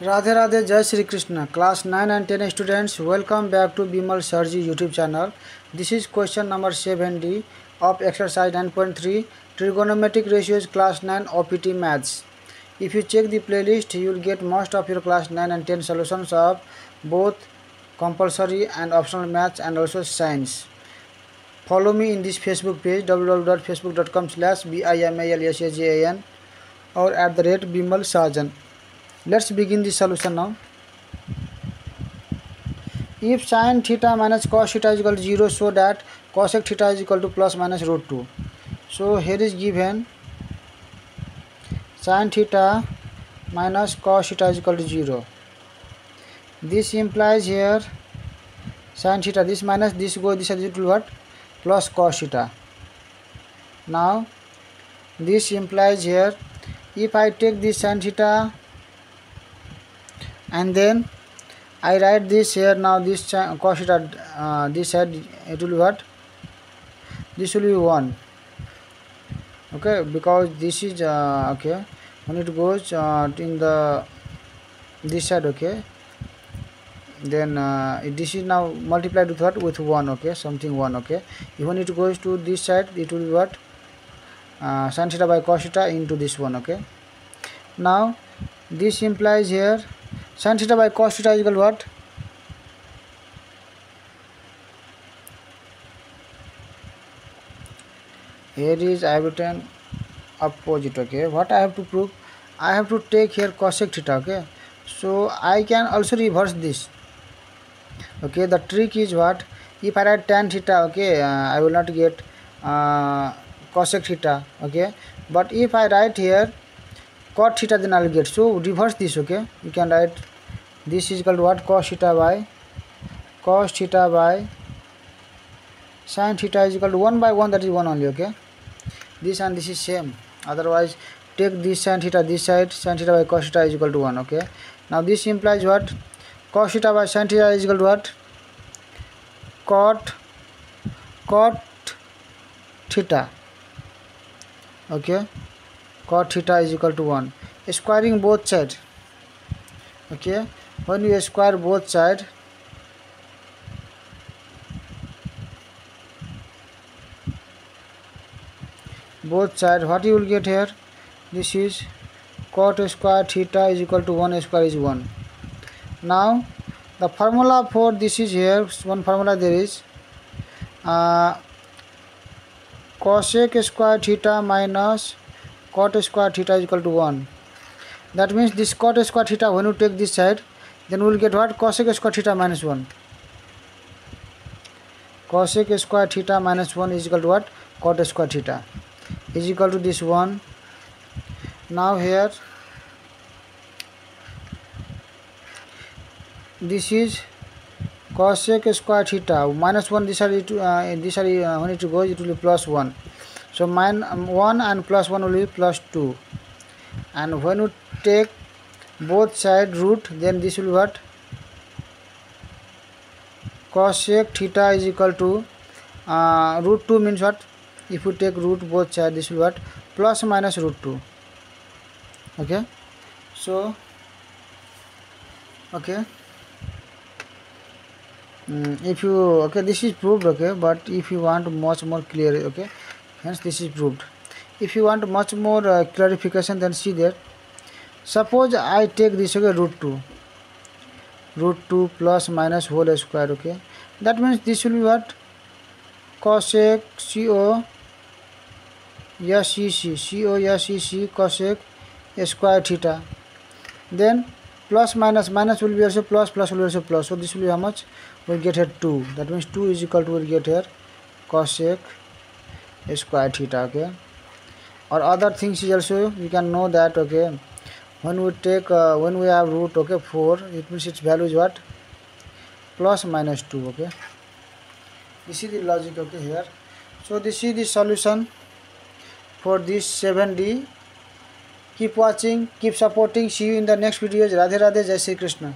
राधे राधे जय Shri Krishna class nine and ten students welcome back to Bimal sir ji YouTube channel this is question number seven D of exercise nine point three trigonometric ratios class nine O P T maths if you check the playlist you will get most of your class nine and ten solution of both compulsory and optional maths and also science follow me in this page W W dot Facebook dot com slash B I M I L S A J A N और at the rate bimal Sajan let's begin the solution now if sin theta minus cos theta is equal to 0 so that cosec theta is equal to plus minus root 2 so here is given sin theta minus cos theta is equal to 0 this implies here sin theta this minus this go this is equal to what plus cos theta now this implies here if i take this sin theta and then I write this here now this cos theta uh, this side, it will be what this will be 1 okay because this is uh, okay when it goes uh, in the this side okay then uh, this is now multiplied with what with 1 okay something 1 okay even it goes to this side it will be what uh, sin theta by cos theta into this one okay now this implies here sin theta by cos theta equal what here is i have written opposite okay what i have to prove i have to take here cosec theta okay so i can also reverse this okay the trick is what if i write tan theta okay uh, i will not get uh, cosec theta okay but if i write here cot theta then i will get so reverse this okay you can write this is equal to what cos theta by cos theta by sin theta is equal to 1 by 1 that is 1 only okay this and this is same otherwise take this sin theta this side sin theta by cos theta is equal to 1 okay now this implies what cos theta by sin theta is equal to what cot cot theta okay cot theta is equal to 1 squaring both sides okay when you square both sides both sides what you will get here this is cot square theta is equal to 1 square is 1 now the formula for this is here one formula there is uh, cosec square theta minus cot square theta is equal to 1 that means this cot square theta when you take this side then we will get what cosec square theta minus 1 cosec square theta minus 1 is equal to what cot square theta is equal to this one now here this is cosec square theta minus 1 this are it, uh, this are uh, when it goes it will be plus 1 so mine um, 1 and plus 1 will be plus 2 and when you take both side root then this will be what cosec theta is equal to uh, root 2 means what if you take root both side this will be what plus minus root 2 okay so okay mm, if you okay this is proved okay but if you want much more clear okay hence this is proved if you want much more uh, clarification then see that Suppose I take this, okay, root 2 plus minus whole square, okay, that means this will be what, cosec cosec cosec square theta, then plus minus minus will be also plus, plus will be also plus, so this will be how much we'll get here 2, that means 2 is equal to, we'll get here cosec square theta, okay. Or other things is also you can know that, okay, when we take uh, when we have root okay four it means its value is what plus minus two okay this is the logic okay here so this is the solution for this seven D keep watching keep supporting see you in the next videos radhe radhe jai shri krishna